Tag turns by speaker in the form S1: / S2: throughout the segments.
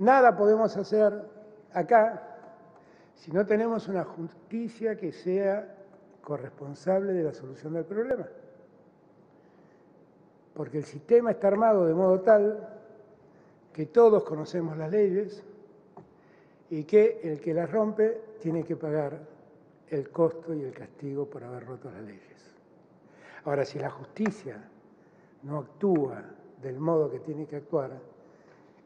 S1: Nada podemos hacer acá si no tenemos una justicia que sea corresponsable de la solución del problema. Porque el sistema está armado de modo tal que todos conocemos las leyes y que el que las rompe tiene que pagar el costo y el castigo por haber roto las leyes. Ahora, si la justicia no actúa del modo que tiene que actuar,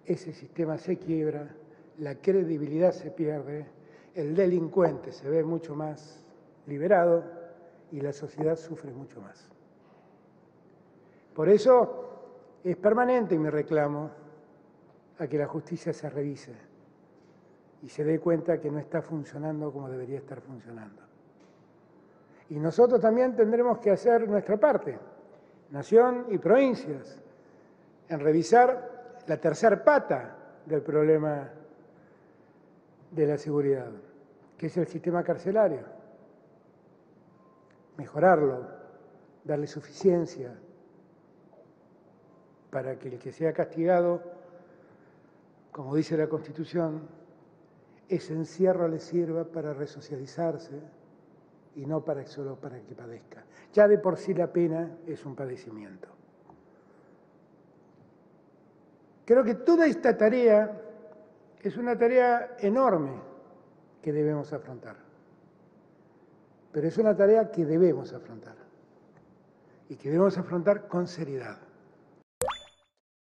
S1: ese sistema se quiebra, la credibilidad se pierde, el delincuente se ve mucho más liberado y la sociedad sufre mucho más. Por eso es permanente mi reclamo a que la justicia se revise y se dé cuenta que no está funcionando como debería estar funcionando. Y nosotros también tendremos que hacer nuestra parte, nación y provincias, en revisar la tercera pata del problema de la seguridad, que es el sistema carcelario. Mejorarlo, darle suficiencia para que el que sea castigado, como dice la Constitución, ese encierro le sirva para resocializarse y no para solo para que padezca. Ya de por sí la pena es un padecimiento. Creo que toda esta tarea es una tarea enorme que debemos afrontar, pero es una tarea que debemos afrontar y que debemos afrontar con seriedad.